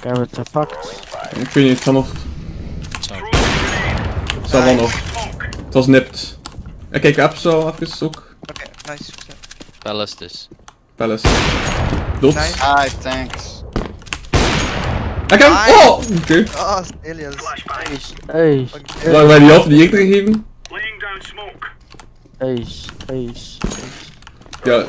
Ik heb het gepakt. Ik weet niet, het kan nog. Het zal wel nog. Het was nipt. Ik kijk up zo even ook. Oké, nice. Palace dus. Palace. Dood. Nice. Ah, thanks. Ik heb hem! Oh! Oké. Oh, aliens. Ace, ace, Waar wij die af die ik gegeven? Laying down smoke. ace, ace, ace. Ja.